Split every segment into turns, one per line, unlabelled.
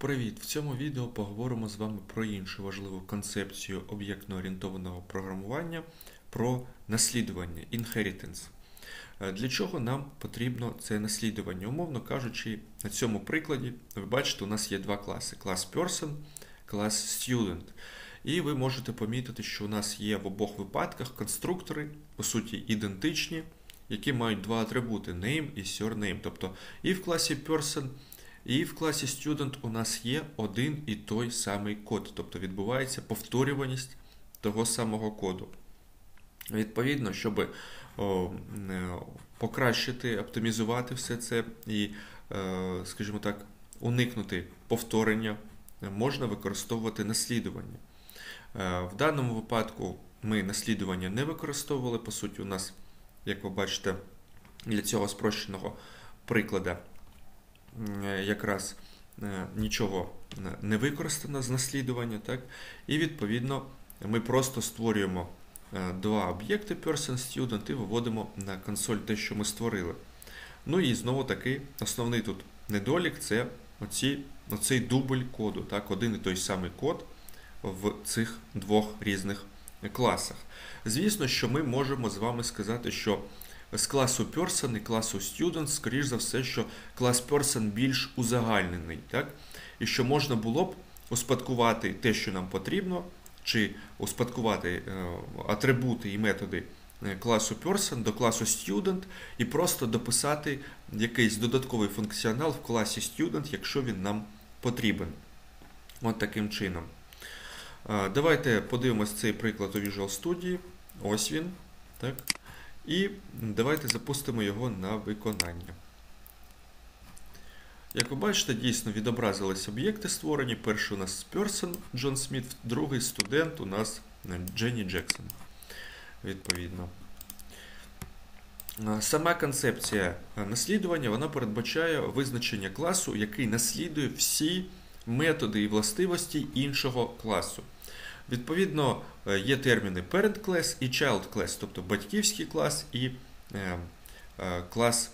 Привіт! В цьому відео поговоримо з вами про іншу важливу концепцію об'єктно-орієнтованого програмування про наслідування inheritance. Е, Для чого нам потрібно це наслідування? Умовно кажучи, на цьому прикладі, ви бачите, у нас є два класи: клас Person, клас Student. І ви можете помітити, що у нас є в обох випадках конструктори, по суті, ідентичні, які мають два атрибути name і surname. Тобто і в класі Person, і в класі Student у нас є один і той самий код, тобто відбувається повторюваність того самого коду. Відповідно, щоб е, покращити, оптимізувати все це і, е, скажімо так, уникнути повторення, можна використовувати наслідування. Е, В даному випадку ми наслідування не використовували. По суті, у нас, як ви бачите, для цього спрощеного прикладу е, якраз е, нічого не використано з наслідування. Так? І відповідно ми просто створюємо е, два об'єкти Person Student і виводимо на консоль те, що ми створили. Ну і знову таки основний тут недолік це оці, оцей дубль коду. Так? Один і той самий код в цих двох різних класах. Звісно, що ми можемо з вами сказати, що з класу Person і класу Student, скоріш за все, що клас Person більш узагальнений, так? і що можна було б успадкувати те, що нам потрібно, чи успадкувати е, атрибути і методи е, класу Person до класу Student і просто дописати якийсь додатковий функціонал в класі Student, якщо він нам потрібен. От таким чином. Давайте подивимось цей приклад у Visual Studio. Ось він. Так. І давайте запустимо його на виконання. Як ви бачите, дійсно відобразились об'єкти створені. Перший у нас Person Джон Сміт, другий студент у нас Дженні Джексон. Відповідно. Сама концепція наслідування вона передбачає визначення класу, який наслідує всі методи і властивості іншого класу. Відповідно, є терміни parent class і child class, тобто батьківський клас і клас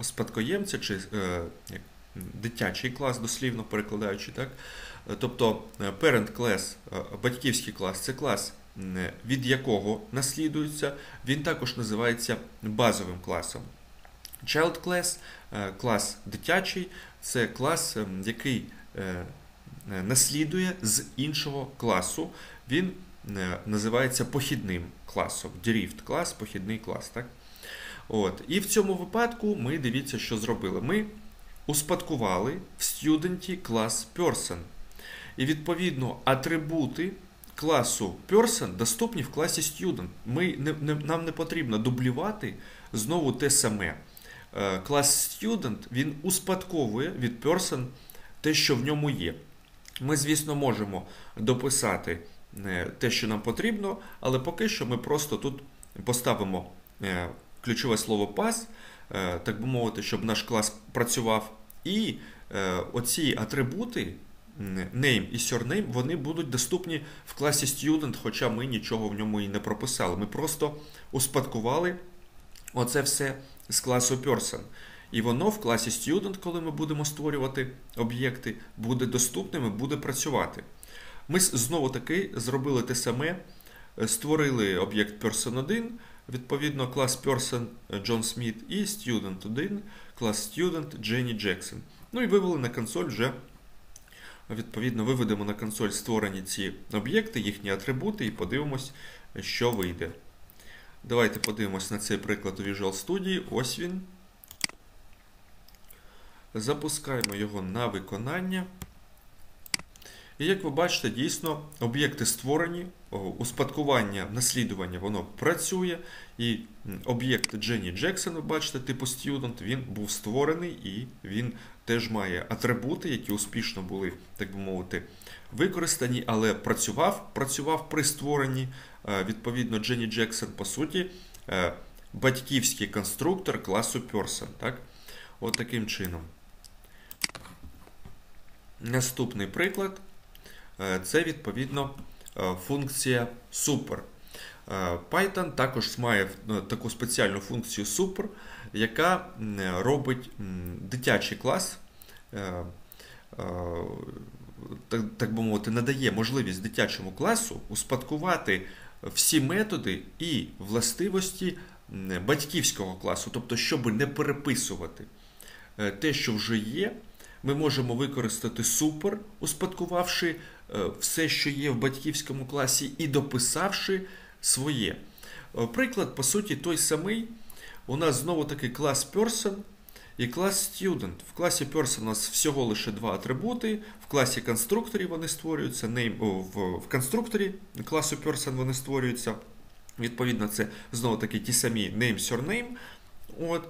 спадкоємця чи дитячий клас, дослівно перекладаючи. Так? Тобто parent class, батьківський клас це клас, від якого наслідується, він також називається базовим класом. Child class, клас дитячий, це клас, який наслідує з іншого класу. Він називається похідним класом. Derived клас, похідний клас. Так? От. І в цьому випадку ми дивіться, що зробили. Ми успадкували в студенті клас Person. І відповідно атрибути класу Person доступні в класі Student. Ми, не, не, Нам не потрібно дублювати знову те саме. Клас Student він успадковує від Person те, що в ньому є. Ми, звісно, можемо дописати те, що нам потрібно, але поки що ми просто тут поставимо ключове слово pass, так би мовити, щоб наш клас працював. І оці атрибути, name і surname, вони будуть доступні в класі Student, хоча ми нічого в ньому і не прописали. Ми просто успадкували оце все з класу Person. І воно в класі Student, коли ми будемо створювати об'єкти, буде доступним і буде працювати. Ми знову таки зробили те саме, створили об'єкт Person 1, відповідно, клас Person John Smith і Student 1, клас Student Jenny Jackson. Ну і вивели на консоль вже. Відповідно, виведемо на консоль створені ці об'єкти, їхні атрибути, і подивимось, що вийде. Давайте подивимось на цей приклад у Visual Studio. Ось він. Запускаємо його на виконання. І як ви бачите, дійсно об'єкти створені, успадкування, наслідування воно працює. І об'єкт Дженні Джексон, ви бачите, типу Student, він був створений і він теж має атрибути, які успішно були, так би мовити, використані, але працював працював при створенні. Відповідно, Дженні Джексон, по суті, батьківський конструктор класу Person. Так? От таким чином. Наступний приклад це відповідно функція super. Python також має таку спеціальну функцію super, яка робить дитячий клас так, так би мовити, надає можливість дитячому класу успадкувати всі методи і властивості батьківського класу, тобто, щоб не переписувати те, що вже є, ми можемо використати супер, успадкувавши все, що є в батьківському класі, і дописавши своє. Приклад, по суті, той самий. У нас знову таки клас Person і клас Student. В класі Person у нас всього лише два атрибути. В класі конструкторі вони створюються. В конструкторі класу Person вони створюються. Відповідно, це знову таки ті самі name, surname. От.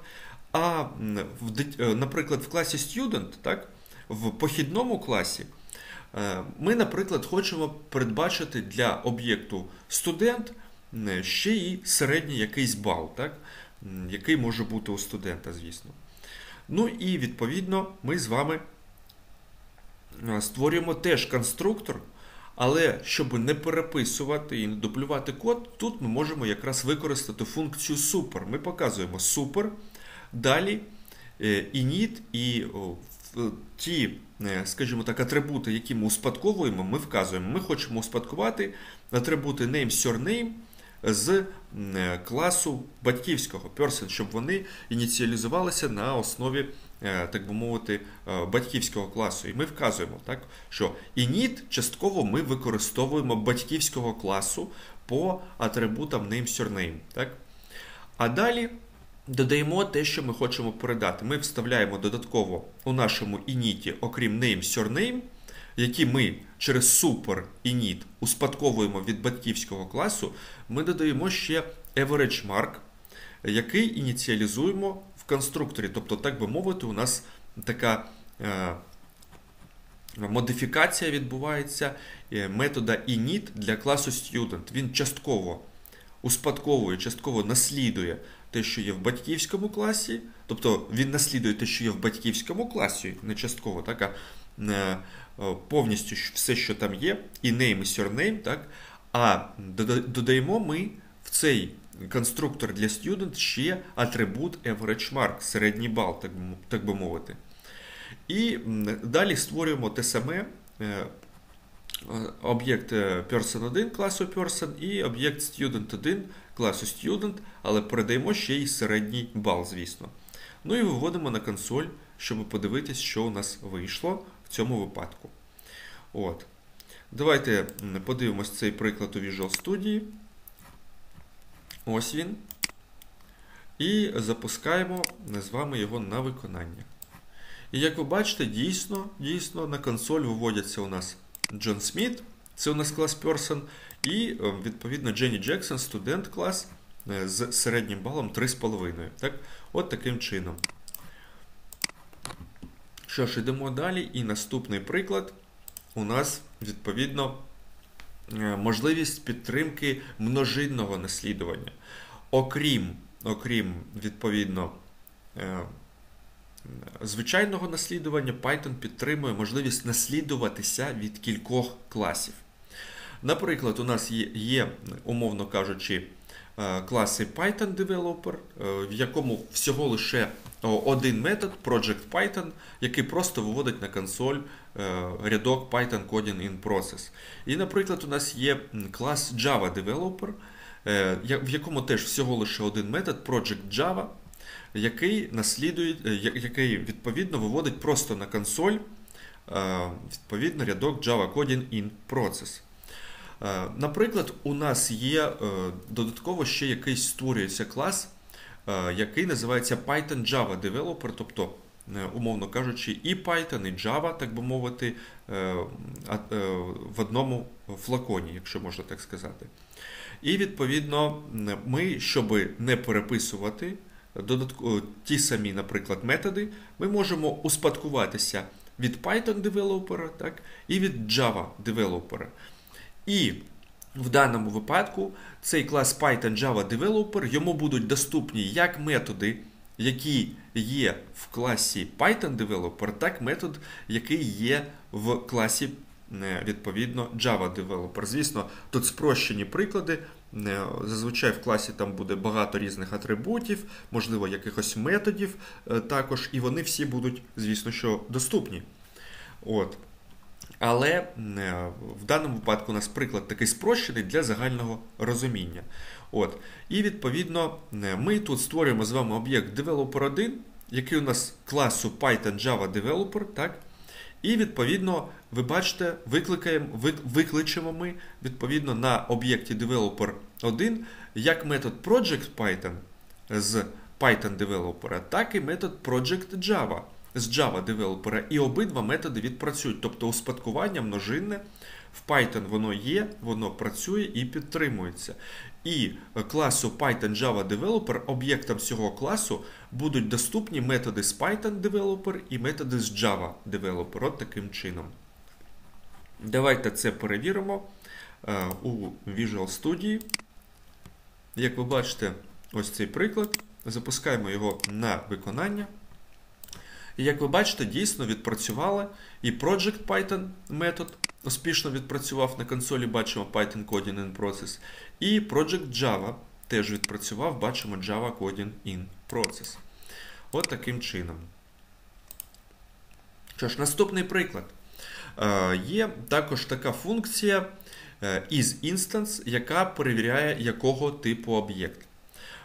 А, в, наприклад, в класі Student, так, в похідному класі. Ми, наприклад, хочемо передбачити для об'єкту студент ще й середній якийсь бал, так? який може бути у студента, звісно. Ну і відповідно ми з вами створюємо теж конструктор, але щоб не переписувати і не дублювати код, тут ми можемо якраз використати функцію super. Ми показуємо super, далі е, init і ті, е, скажімо так, атрибути, які ми успадковуємо, ми вказуємо. Ми хочемо успадкувати атрибути name, surname з е, класу батьківського person, щоб вони ініціалізувалися на основі, е, так би мовити, батьківського класу. І ми вказуємо, так, що init частково ми використовуємо батьківського класу по атрибутам name, surname. Так? А далі. Додаємо те, що ми хочемо передати. Ми вставляємо додатково у нашому ініті, окрім name, surname, які ми через super init успадковуємо від батьківського класу, ми додаємо ще average mark, який ініціалізуємо в конструкторі. Тобто, так би мовити, у нас така е, модифікація відбувається е, метода init для класу student. Він частково успадковує, частково наслідує те, що є в батьківському класі, тобто він наслідує те, що є в батьківському класі, не частково, так, а е, повністю все, що там є, і name, і surname, так, а додаємо ми в цей конструктор для student ще атрибут average mark, середній бал, так, так би мовити. І далі створюємо те саме. Об'єкт е, person1 класу person і об'єкт student1 класу Student, але передаємо ще й середній бал, звісно. Ну і виводимо на консоль, щоб подивитись, що у нас вийшло в цьому випадку. От. Давайте подивимось цей приклад у Visual Studio. Ось він. І запускаємо з вами його на виконання. І як ви бачите, дійсно дійсно на консоль виводяться у нас Джон Сміт, це у нас клас Person, і, е, відповідно, Дженні Джексон, студент клас е, з середнім балом 3,5. Так? От таким чином. Що ж, йдемо далі. І наступний приклад у нас, відповідно, е, можливість підтримки множинного наслідування. Окрім, окрім відповідно, звичайного наслідування, Python підтримує можливість наслідуватися від кількох класів. Наприклад, у нас є, умовно кажучи, е, класи Python Developer, е, в якому всього лише один метод Project Python, який просто виводить на консоль е, рядок Python Coding in Process. І, наприклад, у нас є клас Java Developer, в якому теж всього лише один метод Project Java, який наслідує, який відповідно виводить просто на консоль відповідно рядок Java Coding in Process. Е, наприклад, у нас є е, додатково ще якийсь створюється клас, е, який називається Python Java Developer, тобто, умовно кажучи, і Python, і Java, так би мовити, в одному флаконі, якщо можна так сказати. І відповідно, ми, щоб не переписувати додатково ті самі, наприклад, методи, ми можемо успадкуватися від Python девелопера і від Java девелопера. І в даному випадку цей клас Python Java Developer йому будуть доступні як методи, які є в класі Python Developer, так метод, який є в класі е, відповідно Java Developer. Звісно, тут спрощені приклади. Е, зазвичай в класі там буде багато різних атрибутів, можливо, якихось методів е, також, і вони всі будуть, звісно, що доступні. От. Але е, в даному випадку у нас приклад такий спрощений для загального розуміння. От. І відповідно ми тут створюємо з вами об'єкт Developer1, який у нас класу Python Java Developer. так? І відповідно, ви бачите, викликаємо, викличемо ми відповідно на об'єкті Developer 1 як метод Project Python з Python Developer, так і метод Project Java з Java Developer. І обидва методи відпрацюють. Тобто успадкування множинне в Python воно є, воно працює і підтримується. І класу Python Java Developer об'єктам цього класу будуть доступні методи з Python Developer і методи з Java Developer. От таким чином. Давайте це перевіримо е, у Visual Studio. Як ви бачите, ось цей приклад. Запускаємо його на виконання. І як ви бачите, дійсно відпрацювали і Project Python метод успішно відпрацював на консолі, бачимо Python Coding in Process. І Project Java теж відпрацював, бачимо Java Coding in Process. От таким чином. Що ж, наступний приклад. Е, Є також така функція е, isInstance, яка перевіряє, якого типу об'єкт.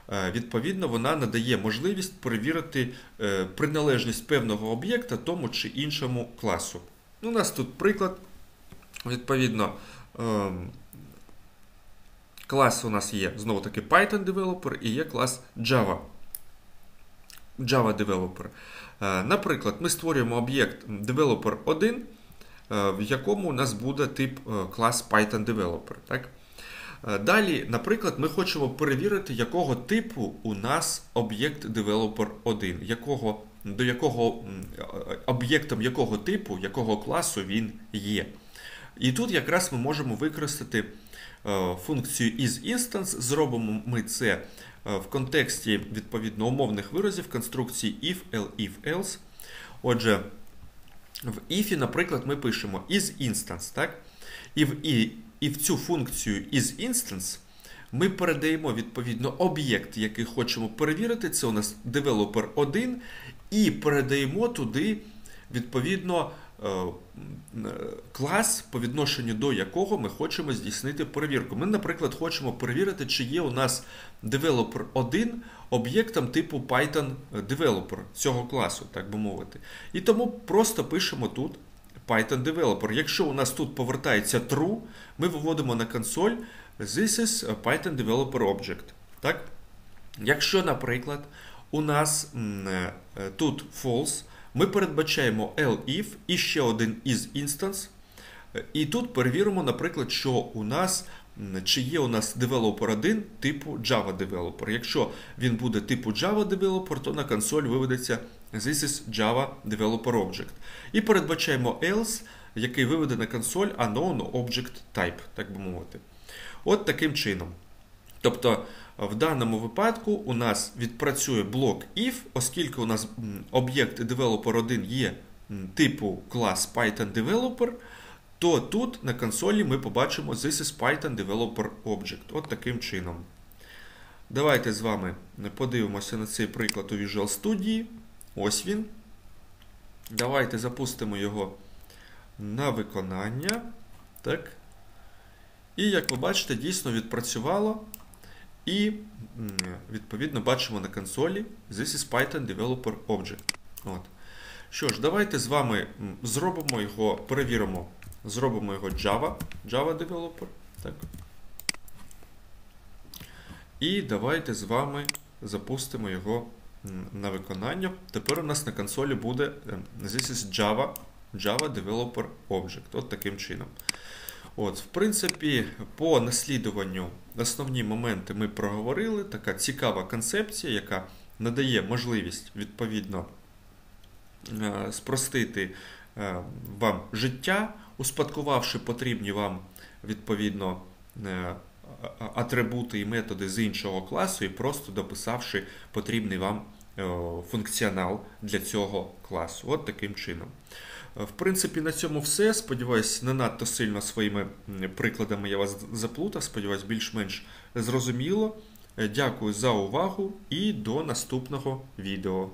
Е, відповідно, вона надає можливість перевірити приналежність певного об'єкта тому чи іншому класу. У нас тут приклад. Відповідно, клас у нас є знову таки Python Developer і є клас Java. Java Developer. Наприклад, ми створюємо об'єкт Developer 1, в якому у нас буде тип клас Python Developer. Так? Далі, наприклад, ми хочемо перевірити, якого типу у нас об'єкт Developer 1, якого, до якого об'єктом якого типу, якого класу він є. І тут якраз ми можемо використати е, функцію isInstance. Зробимо ми це е, в контексті відповідно умовних виразів конструкції if, elif, else. Отже, в if, наприклад, ми пишемо isInstance. так? І в і в цю функцію isInstance ми передаємо відповідно об'єкт, який хочемо перевірити. Це у нас developer 1, і передаємо туди відповідно клас, по відношенню до якого ми хочемо здійснити перевірку. Ми, наприклад, хочемо перевірити, чи є у нас developer 1 об'єктом типу Python Developer цього класу, так би мовити. І тому просто пишемо тут Python Developer. Якщо у нас тут повертається true, ми виводимо на консоль This is Python Developer Object. Так? Якщо, наприклад, у нас е, тут false, ми передбачаємо elif і ще один is instance. І тут перевіримо, наприклад, що у нас чи є у нас Developer 1 типу Java Developer. Якщо він буде типу Java Developer, то на консоль виведеться This is Java Developer Object. І передбачаємо else, який виведе на консоль unknown object type, так би мовити. От таким чином. Тобто, в даному випадку у нас відпрацює блок if, оскільки у нас об'єкт Developer 1 є типу клас Python Developer, то тут на консолі ми побачимо This is Python Developer Object. От таким чином. Давайте з вами подивимося на цей приклад у Visual Studio. Ось він. Давайте запустимо його на виконання. Так. І, як ви бачите, дійсно відпрацювало. І, відповідно, бачимо на консолі This is Python Developer Object. От. Що ж, давайте з вами зробимо його, перевіримо. Зробимо його Java, Java Developer. Так. І давайте з вами запустимо його на виконання. Тепер у нас на консолі буде ем, This is Java Java Developer Object. От таким чином. От, В принципі, по наслідуванню основні моменти ми проговорили. Така цікава концепція, яка надає можливість відповідно е, спростити е, вам життя, успадкувавши потрібні вам відповідно е, атрибути і методи з іншого класу, і просто дописавши потрібний вам функціонал для цього класу. От таким чином. В принципі, на цьому все. Сподіваюсь, не надто сильно своїми прикладами я вас заплутав. Сподіваюсь, більш-менш зрозуміло. Дякую за увагу і до наступного відео.